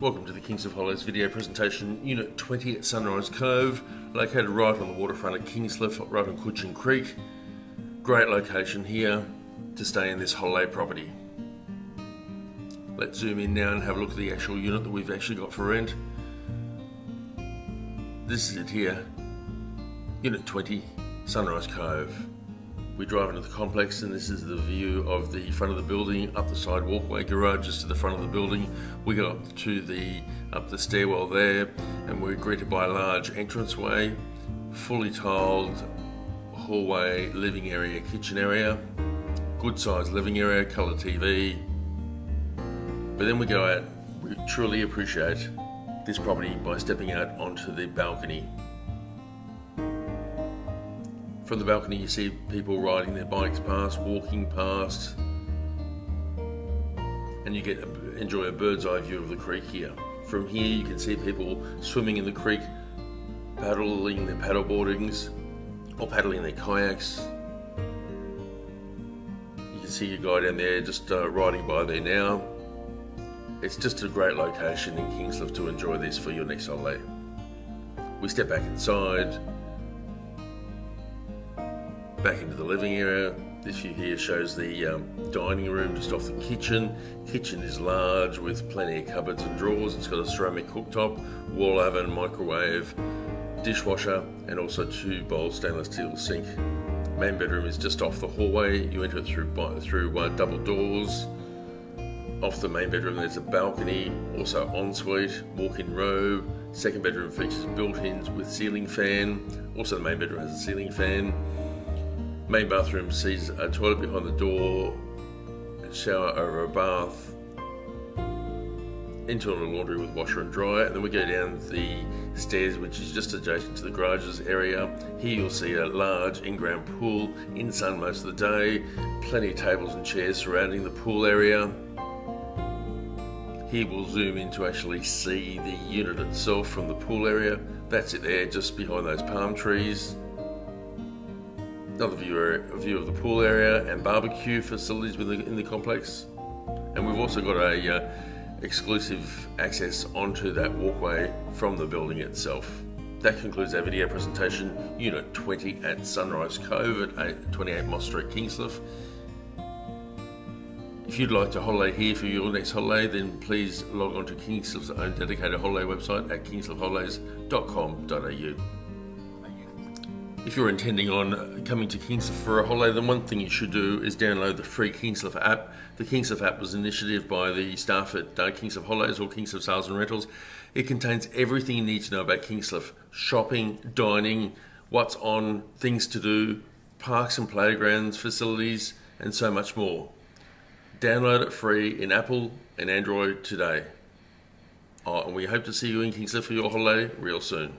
Welcome to the Kingscliff Holidays video presentation, Unit 20 at Sunrise Cove, located right on the waterfront at Kingscliff, right on Cudgen Creek. Great location here to stay in this holiday property. Let's zoom in now and have a look at the actual unit that we've actually got for rent. This is it here, Unit 20, Sunrise Cove. We drive into the complex and this is the view of the front of the building, up the side walkway, garages to the front of the building. We go up to the up the stairwell there and we're greeted by a large entranceway, fully tiled hallway, living area, kitchen area, good sized living area, colour TV. But then we go out, we truly appreciate this property by stepping out onto the balcony from the balcony, you see people riding their bikes past, walking past, and you get enjoy a bird's eye view of the creek here. From here, you can see people swimming in the creek, paddling their paddle boardings, or paddling their kayaks. You can see your guy down there just uh, riding by there now. It's just a great location in Kingscliff to enjoy this for your next holiday. We step back inside, back into the living area. This view here shows the um, dining room just off the kitchen. Kitchen is large with plenty of cupboards and drawers. It's got a ceramic cooktop, wall oven, microwave, dishwasher, and also two bowl stainless steel sink. Main bedroom is just off the hallway. You enter it through through uh, double doors. Off the main bedroom, there's a balcony, also ensuite, walk-in robe. Second bedroom features built-ins with ceiling fan. Also, the main bedroom has a ceiling fan. Main bathroom sees a toilet behind the door, shower over a bath, internal laundry with washer and dryer, and then we go down the stairs, which is just adjacent to the garages area. Here you'll see a large in-ground pool in sun most of the day, plenty of tables and chairs surrounding the pool area. Here we'll zoom in to actually see the unit itself from the pool area. That's it there, just behind those palm trees another view, a view of the pool area and barbecue facilities within the, in the complex. And we've also got a uh, exclusive access onto that walkway from the building itself. That concludes our video presentation, Unit 20 at Sunrise Cove at 28 Moss Street, Kingscliff. If you'd like to holiday here for your next holiday, then please log on to Kingscliff's own dedicated holiday website at kingscliffholidays.com.au. If you're intending on coming to Kingscliff for a holiday, then one thing you should do is download the free Kingscliff app. The Kingscliff app was an initiative by the staff at uh, Kingscliff Holidays or Kingscliff Sales and Rentals. It contains everything you need to know about Kingscliff shopping, dining, what's on, things to do, parks and playgrounds, facilities, and so much more. Download it free in Apple and Android today. Oh, and we hope to see you in Kingscliff for your holiday real soon.